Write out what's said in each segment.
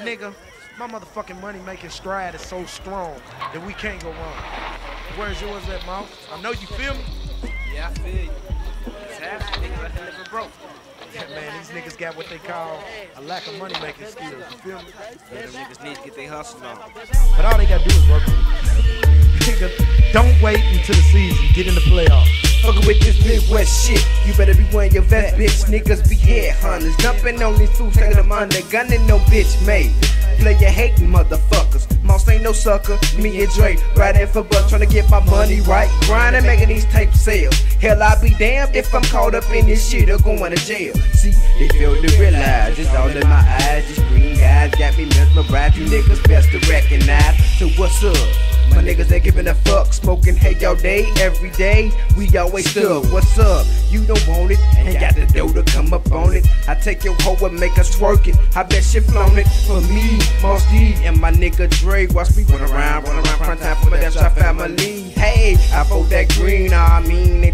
nigga, my motherfucking money making stride is so strong that we can't go wrong. Where's yours at, Mouth? I know you feel me. Yeah, I feel you. It's half niggas out here living broke. Yeah, man, these niggas got what they call a lack of money making skills. You feel me? Yeah, them niggas need to get their hustle on. But all they gotta do is work on it. Nigga, don't wait until the season. Get in the playoffs. Fucking with this Midwest shit, you better be wearing your vest, bitch. Niggas be headhunters, jumping on these fools, taking them under, gunning no bitch made. Play your hating motherfuckers. Moss ain't no sucker, me and Dre riding for bucks, trying to get my money right. Grinding, making these tape sales. Hell, I be damned if I'm caught up in this shit or going to jail. See, they fail to realize it's all in my eyes. These green eyes got me mesmerized. You niggas best to recognize. So what's up? My niggas ain't giving a fuck, smoking hay all day, every day. We always stuck. What's up? You don't want it, ain't got the dough to come up on it. I take your hoe and make us twerk it. I bet she flown it for me, Moss D, and my nigga Dre. Watch me run around, run around, prime time for my damn family. Hey, I vote that green, I mean, no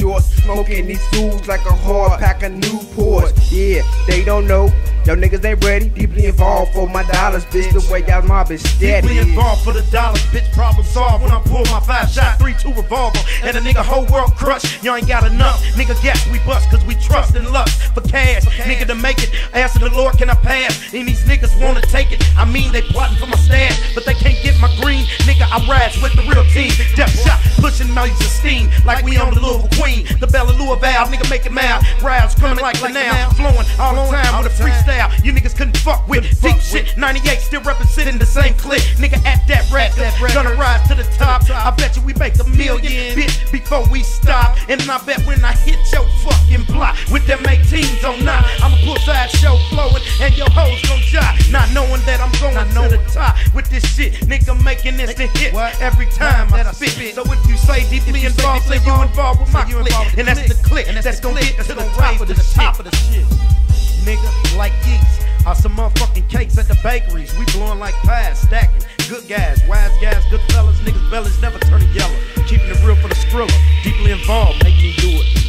shorts, smoking these fools like a hard pack of Newports. Yeah, they don't know. Y'all niggas ain't ready, deeply involved for my dollars, bitch. The way y'all mob is steady. Deeply involved for the dollars, bitch. Problem solved when I pull my five shot, three two revolver, and a nigga whole world crush. Y'all ain't got enough, nigga. Guess we bust cause we trust and lust for cash, nigga. To make it, ask the Lord, can I pass? And these niggas wanna take it. I mean, they plotting for my stash, but they can't get my green, nigga. I rise with the real team. Death shot, pushing noise of steam like we on the Louisville Queen. The Belle of Louisville, nigga, make it mad. Riles coming like canal, flowing all the time with a freestyle. You niggas couldn't fuck with deep shit. 98 still representing the same clique, nigga. At that rap, gonna rise to the top. I bet you we make a million, bitch, before we stop. And I bet when I hit your fucking block with them 18s on nine, I'ma pull side show flowing and your hoes gon' die. Not knowing that I'm going to the top with this shit, nigga, making this the hit every time I spit. So if you say deeply involved, say you involved with my clique, and that's the clique that's gon' get to the top of the shit. Bakeries. We blowing like pies, stacking. Good guys, wise guys, good fellas. Niggas' bellies never turning yellow. Keeping it real for the skrilla. Deeply involved, make me do it.